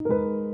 you